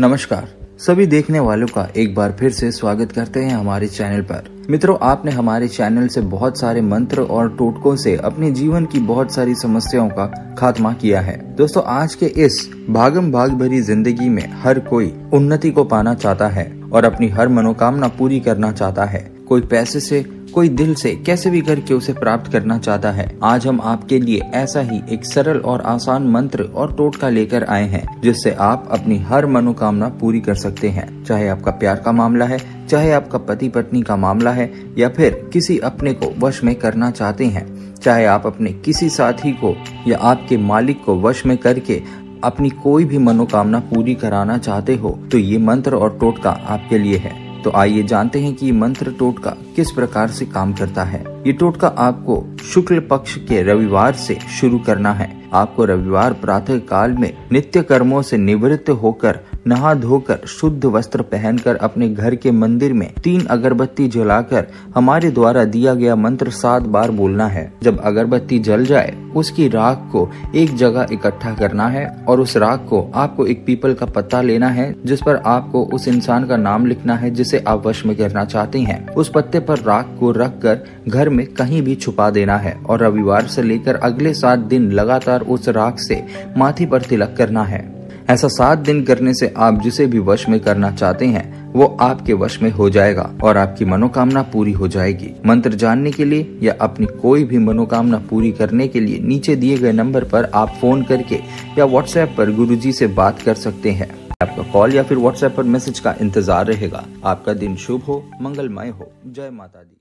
नमस्कार। सभी देखने वालों का एक बार फिर से स्वागत करते हैं हमारे चैनल पर। मित्रों, आपने हमारे चैनल से बहुत सारे मंत्र और टोटकों से अपने जीवन की बहुत सारी समस्याओं का खात्मा किया है। दोस्तों, आज के इस भागम भाग भरी ज़िंदगी में हर कोई उन्नति को पाना चाहता है और अपनी हर मनोकामना पूरी करना चाहता है। कोई पैसे से कोई दिल से, कैसे भी करके उसे प्राप्त करना चाहता है। आज हम आपके लिए ऐसा ही एक सरल और आसान मंत्र और टोटका लेकर आए हैं, जिससे आप अपनी हर मनोकामना पूरी कर सकते हैं। चाहे आपका प्यार का मामला है, चाहे आपका पति पत्नी का मामला है, या फिर किसी अपने को वश में करना चाहते हैं, चाहे आप अपने किसी साथी को या आपके मालिक को वश में करके अपनी कोई भी मनोकामना पूरी कराना चाहते हो तो ये मंत्र और टोटका आपके लिए है। तो आइए जानते हैं कि मंत्र टोटका किस प्रकार से काम करता है। ये टोटका आपको शुक्ल पक्ष के रविवार से शुरू करना है। आपको रविवार प्रातः काल में नित्य कर्मों से निवृत्त होकर नहा धोकर, शुद्ध वस्त्र पहनकर अपने घर के मंदिर में तीन अगरबत्ती जलाकर हमारे द्वारा दिया गया मंत्र सात बार बोलना है। जब अगरबत्ती जल जाए, उसकी राख को एक जगह इकट्ठा करना है और उस राख को आपको एक पीपल का पत्ता लेना है, जिस पर आपको उस इंसान का नाम लिखना है जिसे आप वश में करना चाहते हैं। उस पत्ते पर राख को रख कर घर में कहीं भी छुपा देना है और रविवार से लेकर अगले सात दिन लगातार उस राख से माथी पर तिलक करना है। ऐसा सात दिन करने से आप जिसे भी वश में करना चाहते हैं, वो आपके वश में हो जाएगा और आपकी मनोकामना पूरी हो जाएगी। मंत्र जानने के लिए या अपनी कोई भी मनोकामना पूरी करने के लिए नीचे दिए गए नंबर पर आप फ़ोन करके या व्हाट्सएप पर गुरुजी से बात कर सकते हैं। आपका कॉल या फिर व्हाट्सएप पर मैसेज का इंतज़ार रहेगा। आपका दिन शुभ हो, मंगलमय हो। जय माता दी।